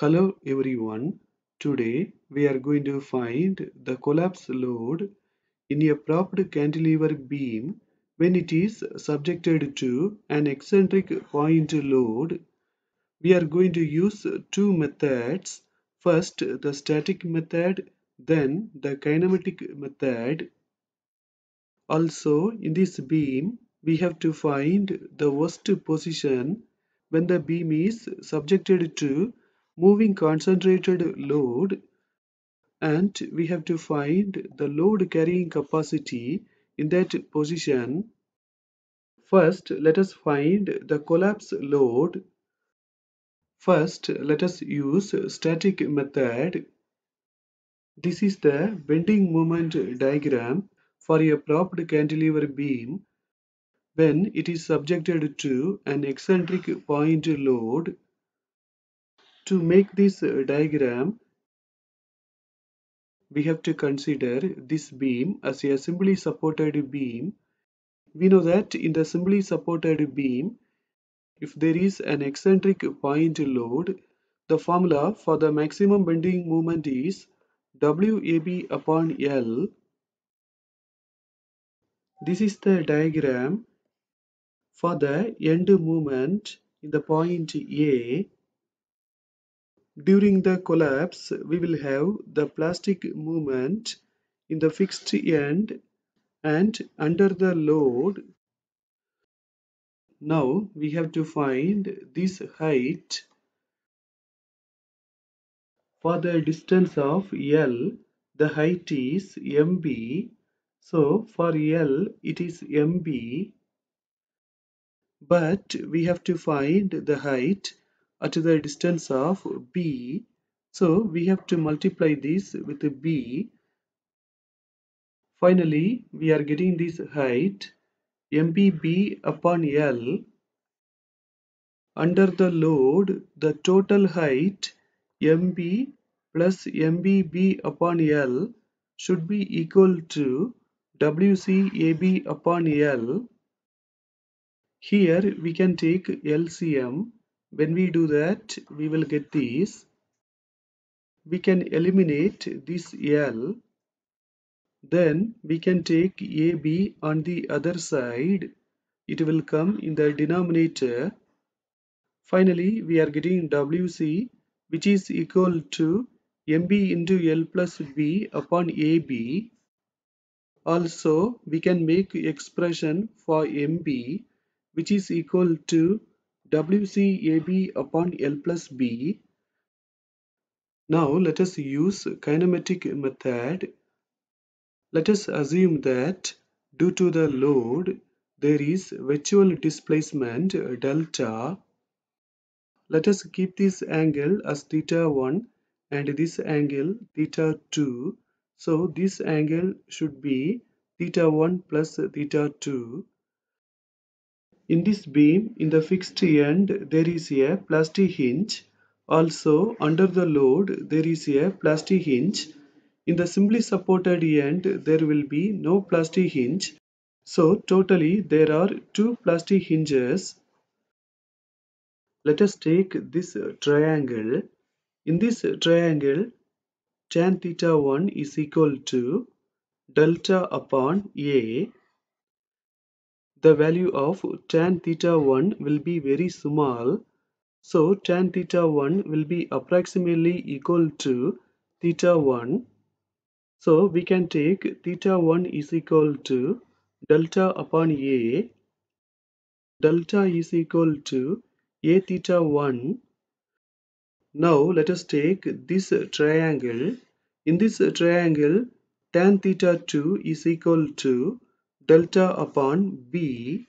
Hello everyone. Today we are going to find the collapse load in a propped cantilever beam when it is subjected to an eccentric point load. We are going to use two methods. First the static method, then the kinematic method. Also in this beam we have to find the worst position when the beam is subjected to moving concentrated load and we have to find the load carrying capacity in that position. First, let us find the collapse load. First, let us use static method. This is the bending moment diagram for a propped cantilever beam when it is subjected to an eccentric point load to make this uh, diagram, we have to consider this beam as a simply supported beam. We know that in the simply supported beam, if there is an eccentric point load, the formula for the maximum bending moment is WAB upon L. This is the diagram for the end moment in the point A during the collapse, we will have the plastic moment in the fixed end and under the load. Now we have to find this height for the distance of L. The height is MB. So for L it is MB. But we have to find the height Uh, at the distance of b. So we have to multiply this with b. Finally we are getting this height mbb upon l under the load the total height mb plus mbb upon l should be equal to wcab upon l. Here we can take lcm when we do that, we will get these We can eliminate this L. Then we can take AB on the other side. It will come in the denominator. Finally, we are getting WC which is equal to MB into L plus B upon AB. Also, we can make expression for MB which is equal to WCAB upon L plus B. Now let us use kinematic method. Let us assume that due to the load there is virtual displacement uh, delta. Let us keep this angle as theta 1 and this angle theta 2. So this angle should be theta 1 plus theta 2 in this beam, in the fixed end, there is a plastic hinge. Also, under the load, there is a plastic hinge. In the simply supported end, there will be no plastic hinge. So, totally, there are two plastic hinges. Let us take this triangle. In this triangle, tan theta 1 is equal to delta upon A the value of tan theta 1 will be very small. So tan theta 1 will be approximately equal to theta 1. So we can take theta 1 is equal to delta upon A. Delta is equal to A theta 1. Now let us take this triangle. In this triangle, tan theta 2 is equal to delta upon b,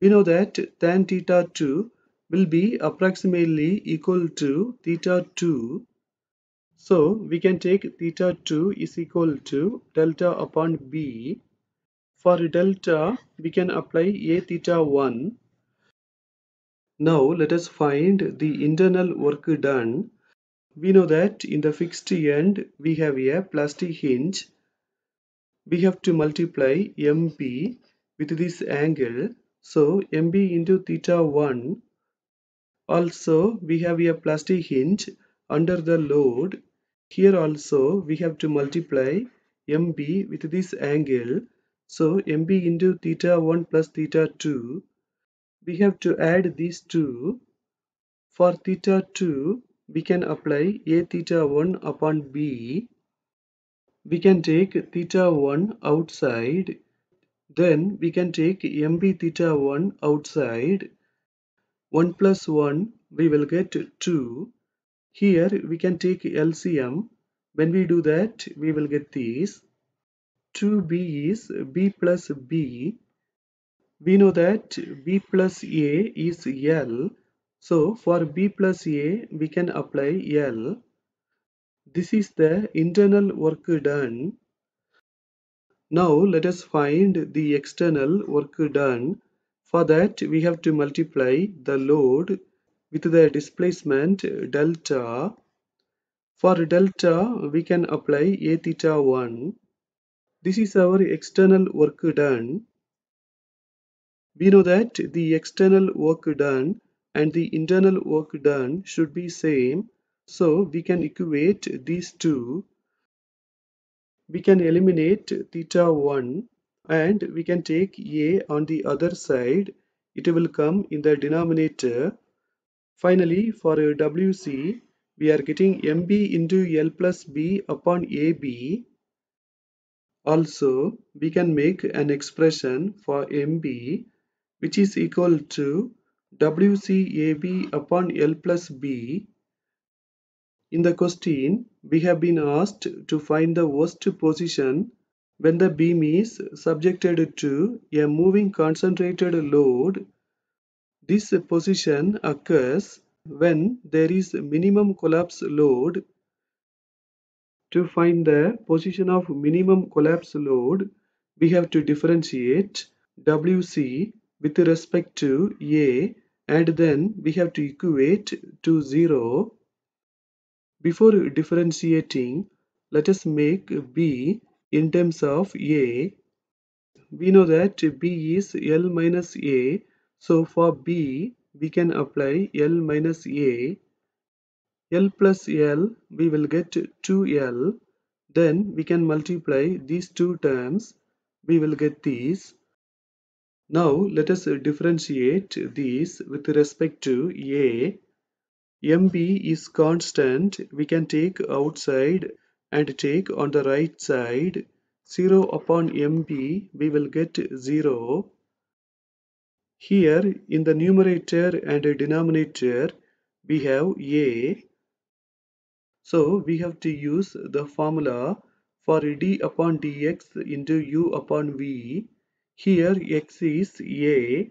we know that tan theta 2 will be approximately equal to theta 2. So we can take theta 2 is equal to delta upon b. For delta, we can apply a theta 1. Now let us find the internal work done. We know that in the fixed end, we have a plastic hinge we have to multiply MB with this angle. So MB into theta 1. Also we have a plastic hinge under the load, here also we have to multiply MB with this angle. So MB into theta 1 plus theta 2. We have to add these two. For theta 2, we can apply A theta 1 upon B. We can take theta 1 outside. Then we can take MB theta 1 outside. 1 plus 1 we will get 2 here we can take LCM. When we do that, we will get these. 2b is b plus b. We know that b plus a is L. So for b plus a, we can apply L. This is the internal work done. Now let us find the external work done. For that, we have to multiply the load with the displacement delta. For delta, we can apply A theta 1. This is our external work done. We know that the external work done and the internal work done should be same. So we can equate these two. We can eliminate theta 1 and we can take A on the other side. It will come in the denominator Finally, for WC, we are getting MB into L plus B upon AB. Also, we can make an expression for MB which is equal to WCAB upon L plus B. In the question, we have been asked to find the worst position when the beam is subjected to a moving concentrated load this position occurs when there is minimum collapse load. To find the position of minimum collapse load, we have to differentiate WC with respect to A and then we have to equate to 0. Before differentiating, let us make B in terms of A. We know that B is L minus A so for B, we can apply L minus A. L plus L, we will get 2L. Then we can multiply these two terms. We will get these. Now let us differentiate these with respect to A. MB is constant. We can take outside and take on the right side. 0 upon MB, we will get 0. Here in the numerator and denominator we have a. So we have to use the formula for d upon dx into u upon v. Here x is a,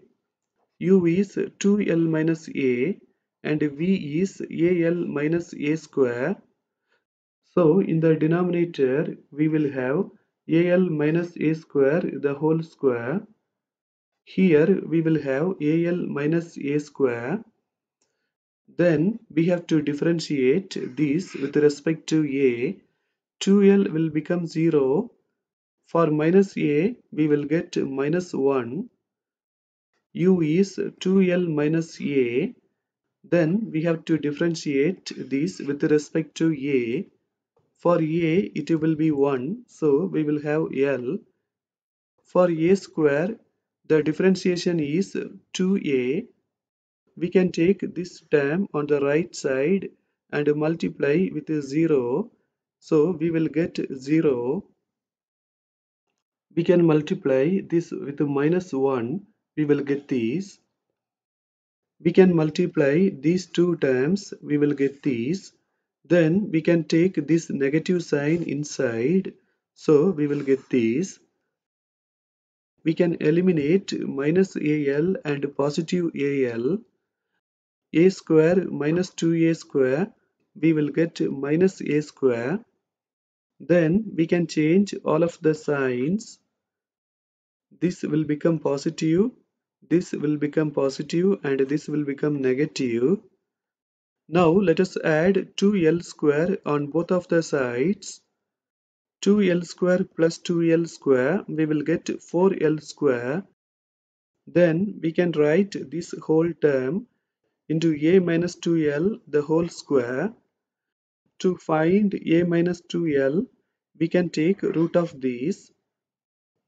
u is 2l minus a and v is al minus a square. So in the denominator we will have al minus a square the whole square here we will have AL minus A square. Then we have to differentiate this with respect to A. 2L will become 0. For minus A, we will get minus 1. U is 2L minus A. Then we have to differentiate this with respect to A. For A, it will be 1. So we will have L. For A square, the differentiation is 2a. We can take this term on the right side and multiply with 0. So we will get 0. We can multiply this with minus 1. We will get these. We can multiply these two terms. We will get these. Then we can take this negative sign inside. So we will get these we can eliminate minus AL and positive AL. A square minus 2A square, we will get minus A square. Then we can change all of the signs. This will become positive, this will become positive and this will become negative. Now let us add 2L square on both of the sides. 2l square plus 2l square we will get 4l square then we can write this whole term into a minus 2l the whole square To find a minus 2l, we can take root of this.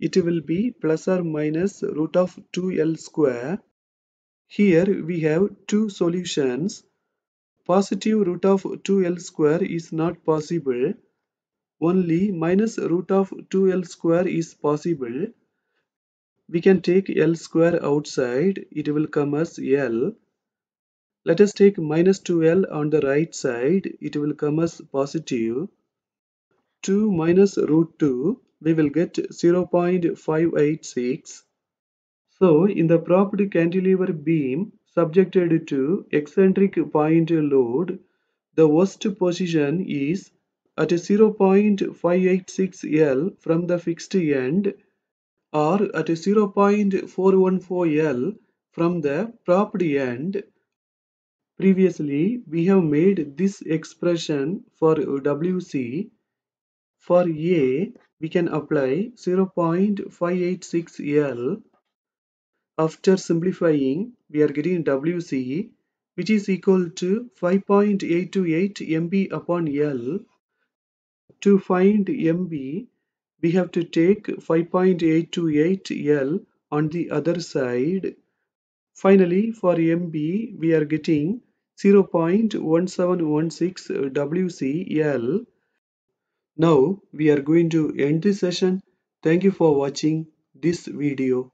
It will be plus or minus root of 2l square. Here we have two solutions. Positive root of 2l square is not possible. Only minus root of 2l square is possible. We can take l square outside. It will come as l. Let us take minus 2l on the right side. It will come as positive. 2 minus root 2, we will get 0.586. So, in the propped cantilever beam subjected to eccentric point load, the worst position is at 0.586 L from the fixed end or at 0.414 L from the propped end. Previously, we have made this expression for WC. For A, we can apply 0.586 L. After simplifying, we are getting WC, which is equal to 5.828 MB upon L. To find MB, we have to take 5.828 L on the other side. Finally, for MB, we are getting 0.1716 WCL. Now, we are going to end this session. Thank you for watching this video.